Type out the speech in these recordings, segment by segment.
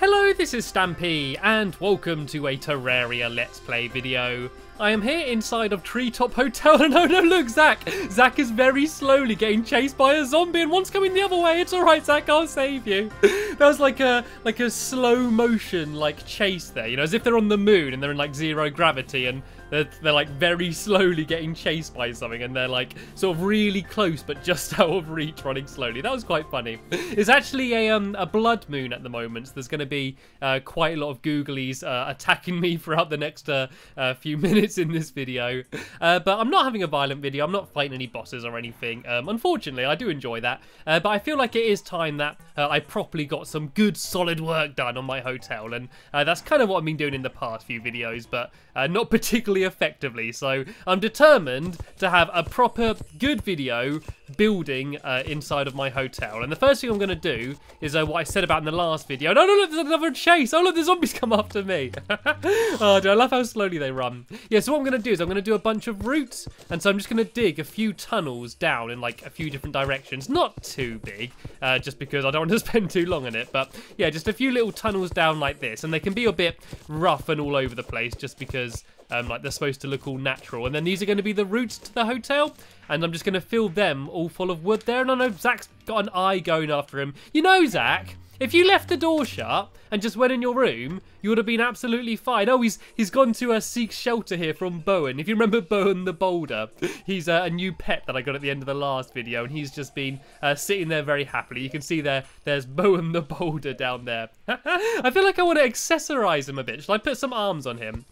Hello, this is Stampy, and welcome to a Terraria Let's Play video. I am here inside of Treetop Hotel, and oh no, look, Zach! Zach is very slowly getting chased by a zombie, and one's coming the other way. It's alright, Zach, I'll save you. that was like a like a slow motion like chase there, you know, as if they're on the moon and they're in like zero gravity, and they're, they're like very slowly getting chased by something and they're like sort of really close but just out of reach running slowly. That was quite funny. It's actually a, um, a blood moon at the moment. So there's going to be uh, quite a lot of googlies uh, attacking me throughout the next uh, uh few minutes in this video. Uh, but I'm not having a violent video. I'm not fighting any bosses or anything. Um, unfortunately, I do enjoy that. Uh, but I feel like it is time that I properly got some good solid work done on my hotel. And that's kind of what I've been doing in the past few videos, but not particularly effectively. So I'm determined to have a proper good video building uh, inside of my hotel. And the first thing I'm going to do is uh, what I said about in the last video. No, no, look, there's another chase. Oh, look, the zombies come after me. oh, do I love how slowly they run. Yeah, so what I'm going to do is I'm going to do a bunch of roots. And so I'm just going to dig a few tunnels down in like a few different directions. Not too big, uh, just because I don't want to spend too long on it. But yeah, just a few little tunnels down like this. And they can be a bit rough and all over the place just because um, like they're supposed to look all natural. And then these are going to be the roots to the hotel. And I'm just going to fill them all full of wood there. And I know Zach's got an eye going after him. You know, Zach, if you left the door shut and just went in your room, you would have been absolutely fine. Oh, he's he's gone to uh, seek shelter here from Bowen. If you remember Bowen the Boulder, he's uh, a new pet that I got at the end of the last video, and he's just been uh, sitting there very happily. You can see there, there's Bowen the Boulder down there. I feel like I want to accessorize him a bit. Shall I put some arms on him?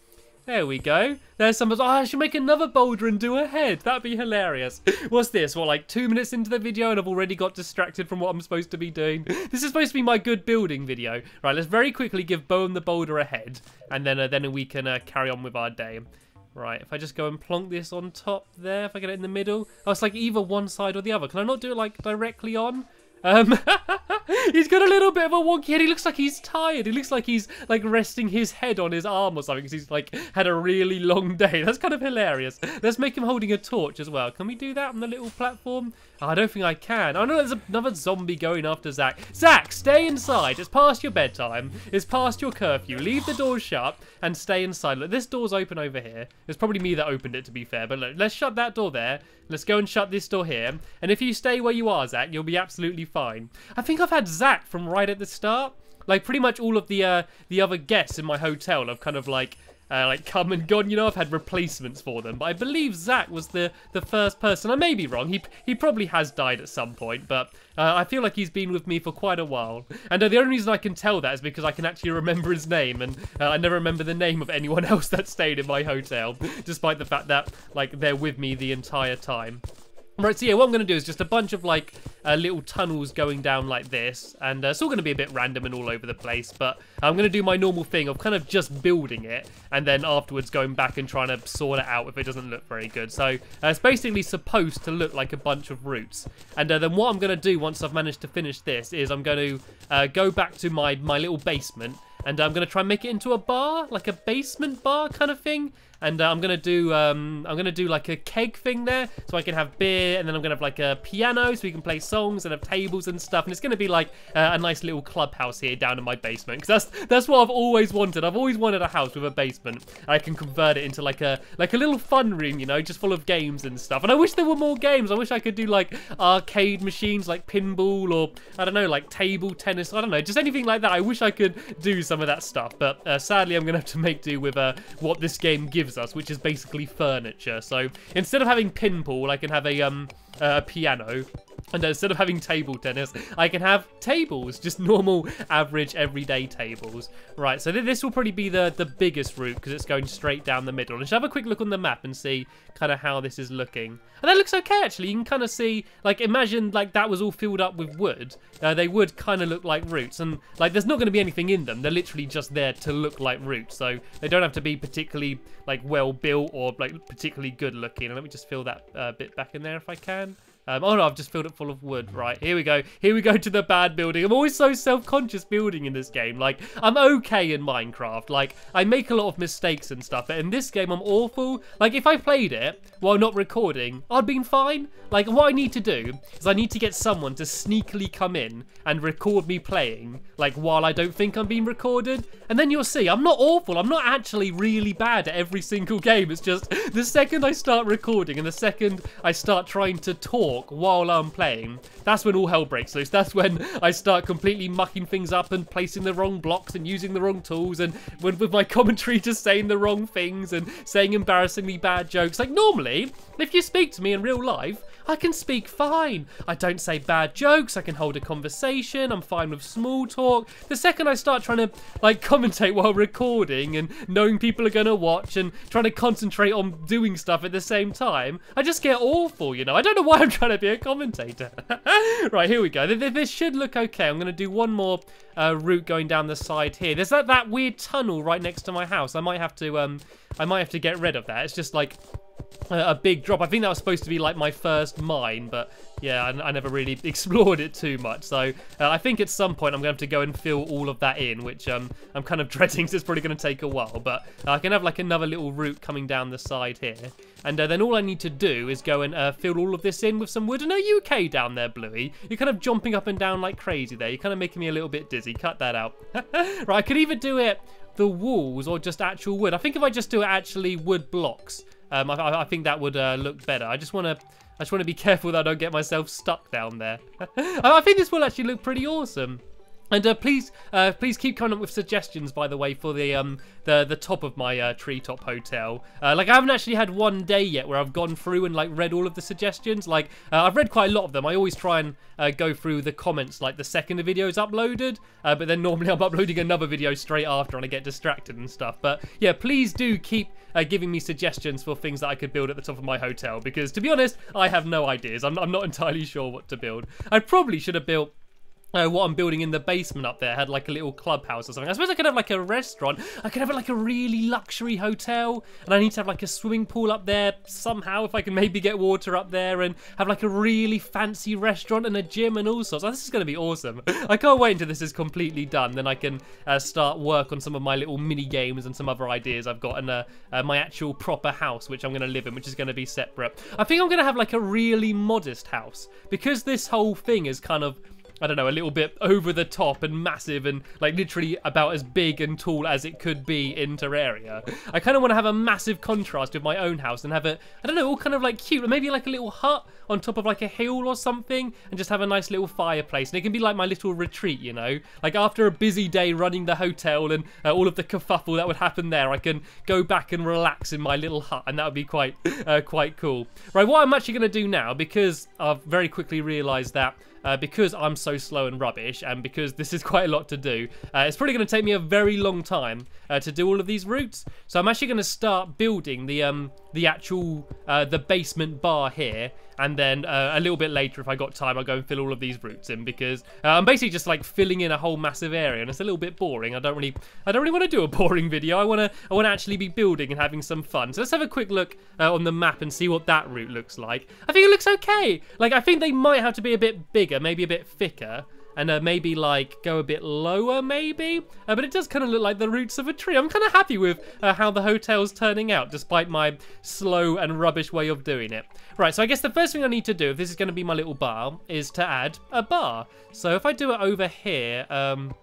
There we go. There's some. Oh, I should make another boulder and do a head. That'd be hilarious. What's this? What, like two minutes into the video and I've already got distracted from what I'm supposed to be doing? This is supposed to be my good building video. Right, let's very quickly give Bowen the boulder a head, and then uh, then we can uh, carry on with our day. Right, if I just go and plonk this on top there, if I get it in the middle. Oh, it's like either one side or the other. Can I not do it like directly on? Um, he's got a little bit of a wonky head. He looks like he's tired. He looks like he's like resting his head on his arm or something because he's like had a really long day. That's kind of hilarious. Let's make him holding a torch as well. Can we do that on the little platform? Oh, I don't think I can. Oh no, there's another zombie going after Zach. Zach, stay inside. It's past your bedtime. It's past your curfew. Leave the door shut and stay inside. Look, this door's open over here. It's probably me that opened it to be fair. But look, let's shut that door there. Let's go and shut this door here. And if you stay where you are, Zach, you'll be absolutely fine. I think I've had Zach from right at the start. Like pretty much all of the uh, the other guests in my hotel have kind of like uh, like come and gone. You know, I've had replacements for them, but I believe Zach was the the first person. I may be wrong. He he probably has died at some point, but uh, I feel like he's been with me for quite a while. And uh, the only reason I can tell that is because I can actually remember his name, and uh, I never remember the name of anyone else that stayed in my hotel, despite the fact that like they're with me the entire time. Right, so yeah, what I'm going to do is just a bunch of, like, uh, little tunnels going down like this. And uh, it's all going to be a bit random and all over the place. But I'm going to do my normal thing of kind of just building it. And then afterwards going back and trying to sort it out if it doesn't look very good. So uh, it's basically supposed to look like a bunch of roots. And uh, then what I'm going to do once I've managed to finish this is I'm going to uh, go back to my, my little basement. And I'm going to try and make it into a bar, like a basement bar kind of thing and uh, I'm gonna do um, I'm gonna do like a keg thing there, so I can have beer, and then I'm gonna have like a piano, so we can play songs and have tables and stuff, and it's gonna be like uh, a nice little clubhouse here down in my basement, because that's that's what I've always wanted. I've always wanted a house with a basement. I can convert it into like a like a little fun room, you know, just full of games and stuff. And I wish there were more games. I wish I could do like arcade machines, like pinball, or I don't know, like table tennis. I don't know, just anything like that. I wish I could do some of that stuff, but uh, sadly, I'm gonna have to make do with uh, what this game gives gives us, which is basically furniture. So instead of having pinball, I can have a um a piano. And instead of having table tennis, I can have tables, just normal, average, everyday tables. Right, so this will probably be the, the biggest root because it's going straight down the middle. And just have a quick look on the map and see kind of how this is looking. And that looks okay, actually. You can kind of see, like, imagine, like, that was all filled up with wood. Uh, they would kind of look like roots. And, like, there's not going to be anything in them. They're literally just there to look like roots. So they don't have to be particularly, like, well built or, like, particularly good looking. And let me just fill that uh, bit back in there if I can. Um, oh no, I've just filled it full of wood. Right, here we go. Here we go to the bad building. I'm always so self-conscious building in this game. Like, I'm okay in Minecraft. Like, I make a lot of mistakes and stuff, but in this game, I'm awful. Like, if I played it while not recording, I'd been fine. Like, what I need to do is I need to get someone to sneakily come in and record me playing, like, while I don't think I'm being recorded. And then you'll see, I'm not awful. I'm not actually really bad at every single game. It's just the second I start recording and the second I start trying to talk while I'm playing, that's when all hell breaks loose. That's when I start completely mucking things up and placing the wrong blocks and using the wrong tools and with my commentary just saying the wrong things and saying embarrassingly bad jokes. Like normally, if you speak to me in real life, I can speak fine. I don't say bad jokes. I can hold a conversation. I'm fine with small talk. The second I start trying to like commentate while recording and knowing people are going to watch and trying to concentrate on doing stuff at the same time, I just get awful, you know. I don't know why I'm trying to be a commentator. right, here we go. This should look okay. I'm going to do one more uh, root going down the side here. There's that, that weird tunnel right next to my house. I might have to um I might have to get rid of that. It's just like a, big drop. I think that was supposed to be like my first mine, but yeah, I, I never really explored it too much. So uh, I think at some point I'm going to have to go and fill all of that in, which um, I'm kind of dreading because it's probably going to take a while. But uh, I can have like another little root coming down the side here. And uh, then all I need to do is go and uh, fill all of this in with some wood. And are you okay down there, Bluey? You're kind of jumping up and down like crazy there. You're kind of making me a little bit dizzy. Cut that out. right, I could either do it the walls or just actual wood. I think if I just do it actually wood blocks, um, I, I, think that would uh, look better. I just want to I just want to be careful that I don't get myself stuck down there. I think this will actually look pretty awesome. And uh, please, uh, please keep coming up with suggestions, by the way, for the um the the top of my uh, treetop hotel. Uh, like I haven't actually had one day yet where I've gone through and like read all of the suggestions. Like uh, I've read quite a lot of them. I always try and uh, go through the comments like the second the video is uploaded, but then normally I'm uploading another video straight after and I get distracted and stuff. But yeah, please do keep giving me suggestions for things that I could build at the top of my hotel because to be honest, I have no ideas. I'm, I'm not entirely sure what to build. I probably should have built uh, what I'm building in the basement up there had like a little clubhouse or something. I suppose I could have like a restaurant. I could have like a really luxury hotel, and I need to have like a swimming pool up there somehow. If I can maybe get water up there and have like a really fancy restaurant and a gym and all sorts. Oh, this is going to be awesome. I can't wait until this is completely done. Then I can uh, start work on some of my little mini games and some other ideas I've got, and uh, uh, my actual proper house which I'm going to live in, which is going to be separate. I think I'm going to have like a really modest house because this whole thing is kind of I don't know, a little bit over the top and massive and like literally about as big and tall as it could be in Terraria. I kind of want to have a massive contrast with my own house and have it, I don't know, all kind of like cute, maybe like a little hut on top of like a hill or something and just have a nice little fireplace. And it can be like my little retreat, you know? Like after a busy day running the hotel and uh, all of the kerfuffle that would happen there, I can go back and relax in my little hut and that would be quite, uh, quite cool. Right, what I'm actually going to do now, because I've very quickly realised that uh, because I'm so slow and rubbish, and because this is quite a lot to do, uh, it's probably going to take me a very long time uh, to do all of these roots. So I'm actually going to start building the um the actual uh, the basement bar here, and then uh, a little bit later, if I got time, I'll go and fill all of these roots in because uh, I'm basically just like filling in a whole massive area, and it's a little bit boring. I don't really I don't really want to do a boring video. I want to I want to actually be building and having some fun. So let's have a quick look on the map and see what that root looks like. I think it looks okay. Like I think they might have to be a bit bigger, maybe a bit thicker and uh, maybe like go a bit lower maybe? Uh, but it does kind of look like the roots of a tree. I'm kind of happy with uh, how the hotel's turning out despite my slow and rubbish way of doing it. Right so i guess the first thing i need to do if this is going to be my little bar is to add a bar. So if i do it over here um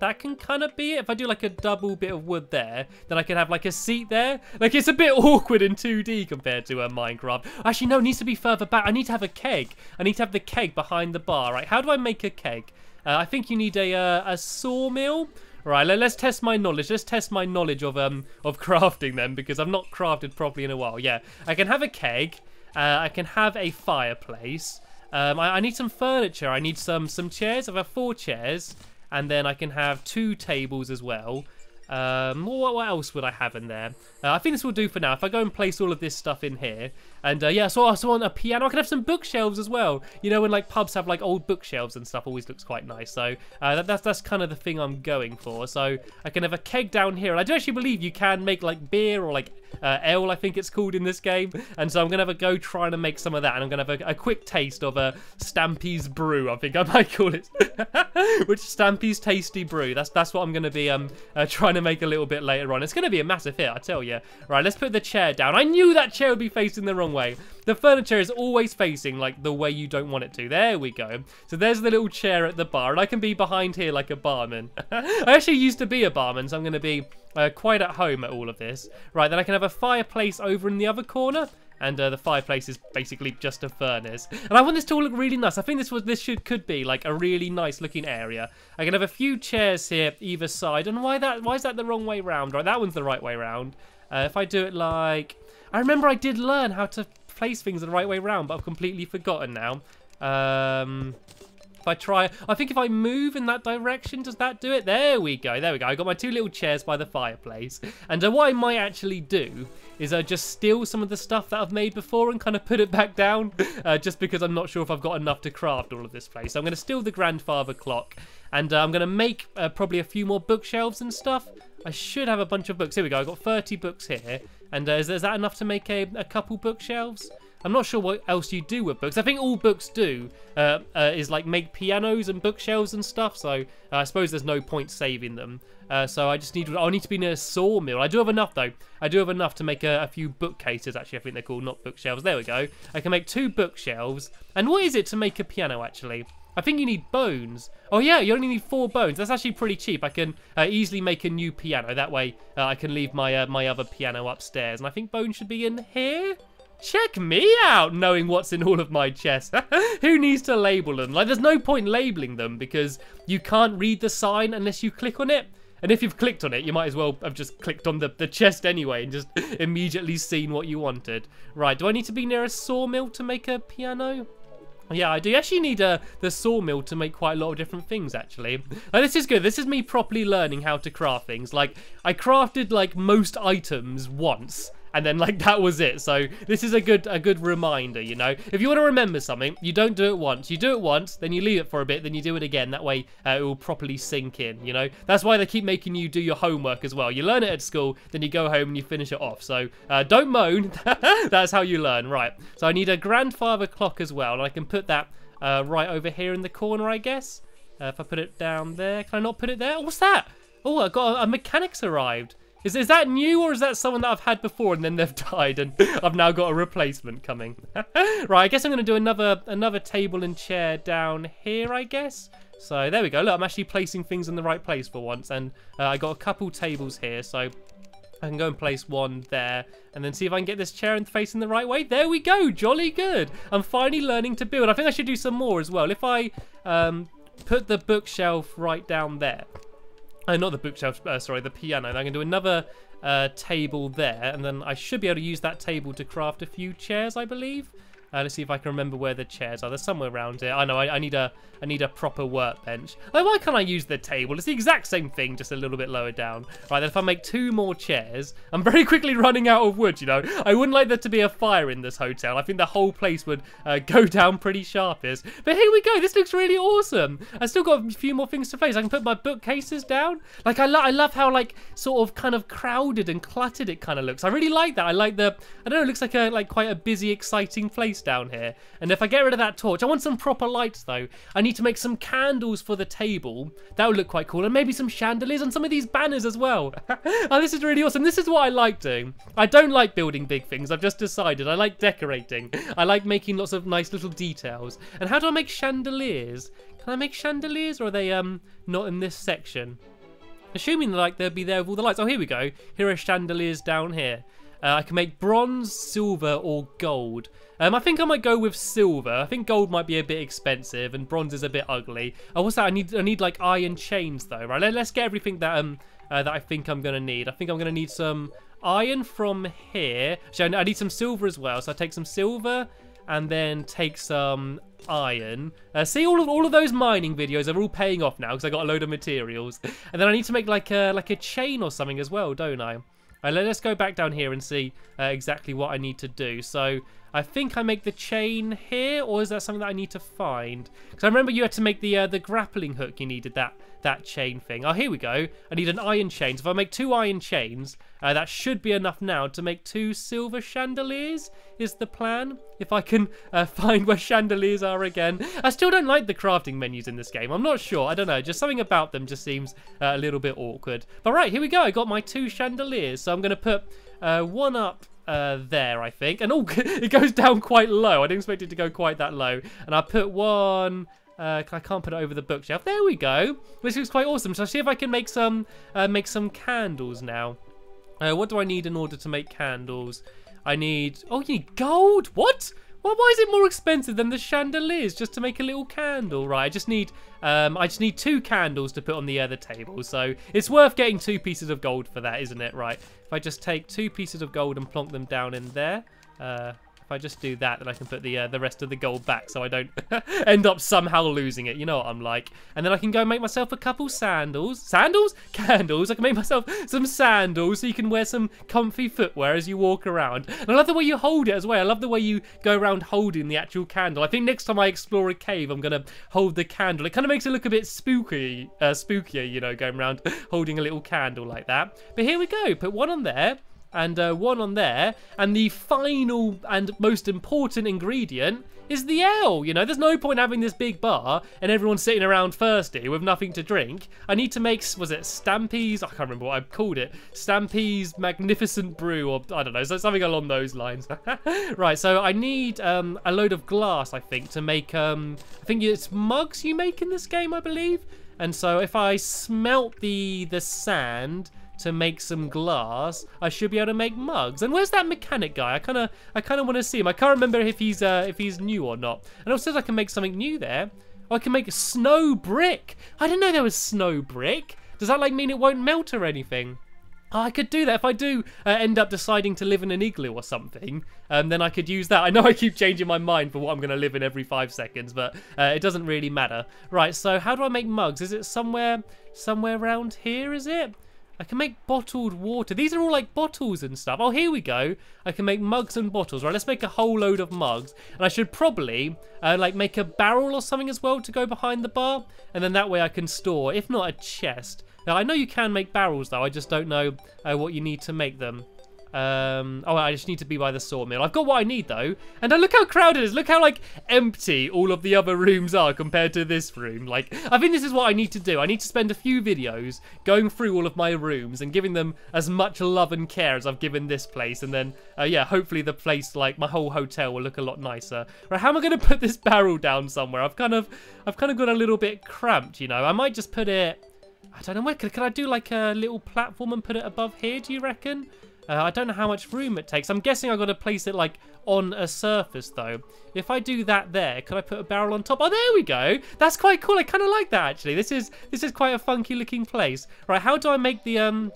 that can kind of be it. If I do like a double bit of wood there, then I can have like a seat there. Like it's a bit awkward in 2D compared to a Minecraft. Actually, no, it needs to be further back. I need to have a keg. I need to have the keg behind the bar, right? How do I make a keg? Uh, I think you need a, uh, a sawmill. Right, let, us test my knowledge. Let's test my knowledge of um of crafting them because I've not crafted properly in a while. Yeah, I can have a keg. Uh, I can have a fireplace. Um, I, I, need some furniture. I need some some chairs. I have got four chairs and then I can have two tables as well. Um, what, what, else would I have in there? Uh, I think this will do for now. If I go and place all of this stuff in here, and uh, yeah, so I also want a piano. I could have some bookshelves as well. You know, when like pubs have like old bookshelves and stuff, always looks quite nice. So uh, that, that's that's kind of the thing I'm going for. So I can have a keg down here, and I do actually believe you can make like beer or like uh, ale, I think it's called in this game. And so I'm going to have a go trying to make some of that. And I'm going to have a, a quick taste of a Stampy's Brew, I think I might call it. Which Stampy's Tasty Brew. That's that's what I'm going to be um uh, trying to make a little bit later on. It's going to be a massive hit, I tell you. Right, let's put the chair down. I knew that chair would be facing the wrong way. The furniture is always facing like the way you don't want it to. There we go. So there's the little chair at the bar, and I can be behind here like a barman. I actually used to be a barman, so I'm going to be uh, quite at home at all of this. Right, then I can have a fireplace over in the other corner. And uh, the fireplace is basically just a furnace. And I want this to all look really nice. I think this was this should could be like a really nice looking area. I can have a few chairs here either side. And why that? Why is that the wrong way round? Right, that one's the right way round. Uh, if I do it like, I remember I did learn how to place things the right way round, but I've completely forgotten now. Um, if I try, I think if I move in that direction, does that do it? There we go, there we go. I got my two little chairs by the fireplace. And uh, what I might actually do is uh, just steal some of the stuff that I've made before and kind of put it back down, uh, just because I'm not sure if I've got enough to craft all of this place. So I'm going to steal the grandfather clock, and uh, I'm going to make uh, probably a few more bookshelves and stuff. I should have a bunch of books. Here we go. I've got 30 books here. And uh, is, is, that enough to make a, a couple bookshelves? I'm not sure what else you do with books. I think all books do uh, uh, is like make pianos and bookshelves and stuff. So I suppose there's no point saving them. Uh, so I just need I need to be near a sawmill. I do have enough though. I do have enough to make a, a, few bookcases. Actually, I think they're called not bookshelves. There we go. I can make two bookshelves. And what is it to make a piano actually? I think you need bones. Oh yeah, you only need four bones. That's actually pretty cheap. I can uh, easily make a new piano. That way uh, I can leave my uh, my other piano upstairs. And I think bones should be in here. Check me out, knowing what's in all of my chests. Who needs to label them? Like, there's no point labeling them because you can't read the sign unless you click on it. And if you've clicked on it, you might as well have just clicked on the, the chest anyway and just immediately seen what you wanted. Right, do I need to be near a sawmill to make a piano? Yeah, I do actually need uh, the sawmill to make quite a lot of different things, actually. Like, this is good. This is me properly learning how to craft things. Like, I crafted, like, most items once and then like that was it. So this is a good a good reminder you know? If you want to remember something you don't do it once. You do it once then you leave it for a bit then you do it again. That way uh, it will properly sink in you know? That's why they keep making you do your homework as well. You learn it at school then you go home and you finish it off. So uh, don't moan. That's how you learn. Right. So i need a grandfather clock as well and i can put that uh, right over here in the corner i guess. Uh, if i put it down there can i not put it there? What's that? Oh i got a, a mechanic's arrived is, is that new or is that someone that I've had before and then they've died and I've now got a replacement coming? right, I guess I'm going to do another another table and chair down here, I guess. So there we go. Look, I'm actually placing things in the right place for once. And uh, I got a couple tables here, so I can go and place one there and then see if I can get this chair and facing the right way. There we go. Jolly good. I'm finally learning to build. I think I should do some more as well. If I um, put the bookshelf right down there uh, not the bookshelf, uh, sorry, the piano. I'm going to do another uh, table there, and then I should be able to use that table to craft a few chairs, I believe. Uh, let's see if I can remember where the chairs are. They're somewhere around here. I know, I, I, need a I need a proper workbench. Like, why can't I use the table? It's the exact same thing, just a little bit lower down. Right, then if I make two more chairs, I'm very quickly running out of wood, you know. I wouldn't like there to be a fire in this hotel. I think the whole place would uh, go down pretty sharpish. But here we go. This looks really awesome. I still got a few more things to place. I can put my bookcases down. Like, I, lo I love how, like, sort of kind of crowded and cluttered it kind of looks. I really like that. I like the, I don't know, it looks like a, like quite a busy, exciting place down here. And if I get rid of that torch, I want some proper lights though. I need to make some candles for the table. That would look quite cool. And maybe some chandeliers and some of these banners as well. oh, this is really awesome. This is what I like doing. I don't like building big things. I've just decided. I like decorating. I like making lots of nice little details. And how do I make chandeliers? Can I make chandeliers or are they um not in this section? Assuming like they'll be there with all the lights. Oh, here we go. Here are chandeliers down here. Uh, I can make bronze, silver, or gold. Um, I think I might go with silver. I think gold might be a bit expensive, and bronze is a bit ugly. Oh, what's that? I need I need like iron chains though, right? Let, us get everything that um uh, that I think I'm gonna need. I think I'm gonna need some iron from here. So I need some silver as well. So I take some silver and then take some iron. Uh, see, all of all of those mining videos are all paying off now because I got a load of materials. And then I need to make like a like a chain or something as well, don't I? Right, let's go back down here and see uh, exactly what I need to do. So I think I make the chain here, or is that something that I need to find? Because I remember you had to make the uh, the grappling hook. You needed that that chain thing. Oh, here we go. I need an iron chain. So if I make two iron chains, uh, that should be enough now to make two silver chandeliers, is the plan. If I can uh, find where chandeliers are again. I still don't like the crafting menus in this game. I'm not sure. I don't know. Just something about them just seems uh, a little bit awkward. But right, here we go. I got my two chandeliers. So I'm going to put uh, one up uh, there, I think. And oh, it goes down quite low. I didn't expect it to go quite that low. And I put one... Uh, I can't put it over the bookshelf. There we go. Which looks quite awesome. So I'll see if I can make some uh, make some candles now. Uh, what do I need in order to make candles? I need... Oh, you need gold? What? Why is it more expensive than the chandeliers just to make a little candle? Right, I just need um, I just need two candles to put on the other table. So it's worth getting two pieces of gold for that, isn't it? Right, if I just take two pieces of gold and plonk them down in there. Uh, if I just do that, then I can put the uh, the rest of the gold back so I don't end up somehow losing it. You know what I'm like. And then I can go make myself a couple sandals. Sandals? Candles. I can make myself some sandals so you can wear some comfy footwear as you walk around. And I love the way you hold it as well. I love the way you go around holding the actual candle. I think next time I explore a cave, I'm going to hold the candle. It kind of makes it look a bit spooky, uh, spookier, you know, going around holding a little candle like that. But here we go. Put one on there and uh, one on there. And the final and most important ingredient is the ale. You know, there's no point having this big bar and everyone sitting around thirsty with nothing to drink. I need to make, was it Stampy's? I can't remember what I called it. Stampy's Magnificent Brew, or I don't know, something along those lines. right, so I need um, a load of glass, I think, to make, um, I think it's mugs you make in this game, I believe. And so if I smelt the the sand to make some glass, I should be able to make mugs. And where's that mechanic guy? I kind of I kind of want to see him. I can't remember if he's uh, if he's new or not. And also I can make something new there. I can make a snow brick. I didn't know there was snow brick. Does that like mean it won't melt or anything? Oh, I could do that if I do uh, end up deciding to live in an igloo or something. Um, then I could use that. I know I keep changing my mind for what I'm going to live in every five seconds, but uh, it doesn't really matter. Right, so how do I make mugs? Is it somewhere, somewhere around here? Is it? I can make bottled water. These are all like bottles and stuff. Oh, here we go. I can make mugs and bottles. Right, let's make a whole load of mugs. And I should probably uh, like make a barrel or something as well to go behind the bar. And then that way I can store, if not a chest. Now, I know you can make barrels though. I just don't know uh, what you need to make them. Um, oh, I just need to be by the sawmill. I've got what I need, though. And look how crowded it is. Look how, like, empty all of the other rooms are compared to this room. Like, I think this is what I need to do. I need to spend a few videos going through all of my rooms and giving them as much love and care as I've given this place. And then, uh, yeah, hopefully the place, like, my whole hotel will look a lot nicer. Right, how am I going to put this barrel down somewhere? I've kind of, I've kind of got a little bit cramped, you know. I might just put it... I don't know where. Could, could I do, like, a little platform and put it above here, do you reckon? Uh, I don't know how much room it takes. I'm guessing I've got to place it like on a surface though. If I do that there, could I put a barrel on top? Oh, there we go. That's quite cool. I kind of like that actually. This is this is quite a funky looking place. Right, how do I make the um?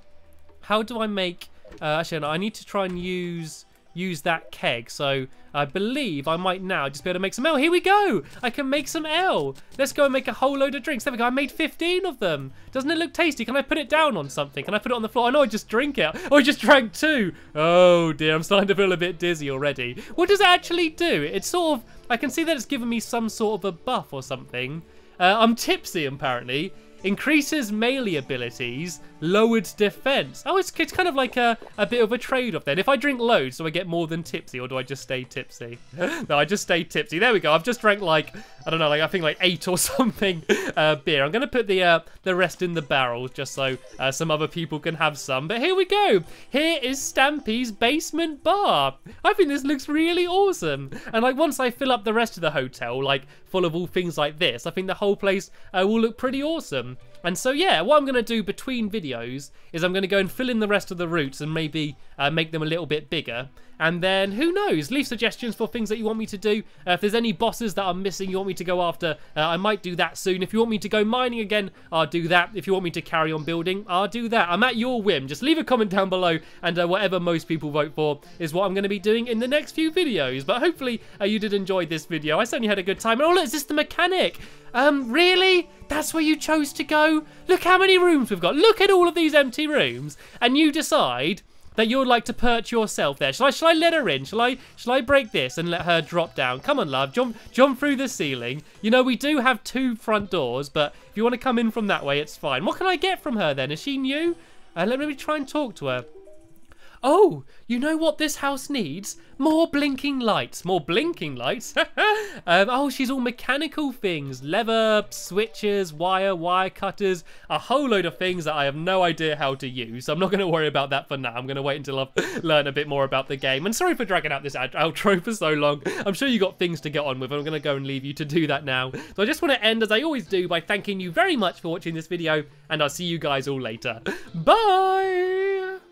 How do I make? Uh, actually, no, I need to try and use use that keg. So I believe I might now just be able to make some ale. Here we go. I can make some ale. Let's go and make a whole load of drinks. There we go. I made 15 of them. Doesn't it look tasty? Can I put it down on something? Can I put it on the floor? I know I just drink it. Oh, I just drank two. Oh dear, I'm starting to feel a bit dizzy already. What does it actually do? It's sort of, I can see that it's given me some sort of a buff or something. Uh, I'm tipsy apparently. Increases melee abilities, lowered defense. Oh, it's, it's kind of like a, a bit of a trade-off then. If I drink loads, do I get more than tipsy or do I just stay tipsy? no, I just stay tipsy. There we go. I've just drank like, I don't know, like I think like eight or something uh, beer. I'm going to put the uh, the rest in the barrels just so uh, some other people can have some. But here we go. Here is Stampy's basement bar. I think this looks really awesome. And like once I fill up the rest of the hotel, like full of all things like this, I think the whole place uh, will look pretty awesome. And so, yeah, what I'm going to do between videos is I'm going to go and fill in the rest of the roots and maybe uh, make them a little bit bigger. And then, who knows, leave suggestions for things that you want me to do. Uh, if there's any bosses that I'm missing you want me to go after, uh, I might do that soon. If you want me to go mining again, I'll do that. If you want me to carry on building, I'll do that. I'm at your whim. Just leave a comment down below, and uh, whatever most people vote for is what I'm going to be doing in the next few videos. But hopefully, uh, you did enjoy this video. I certainly had a good time. Oh, look, is this the mechanic? Um, really? That's where you chose to go? Look how many rooms we've got. Look at all of these empty rooms. And you decide that you'd like to perch yourself there. Shall I shall I let her in? Shall I shall I break this and let her drop down? Come on, love. Jump jump through the ceiling. You know, we do have two front doors, but if you want to come in from that way, it's fine. What can I get from her then? Is she new? Uh, let me try and talk to her. Oh, you know what this house needs? More blinking lights. More blinking lights? um, oh, she's all mechanical things. Lever, switches, wire, wire cutters, a whole load of things that I have no idea how to use. I'm not going to worry about that for now. I'm going to wait until I've learned a bit more about the game. And sorry for dragging out this outro for so long. I'm sure you got things to get on with. I'm going to go and leave you to do that now. So I just want to end, as I always do, by thanking you very much for watching this video. And I'll see you guys all later. Bye!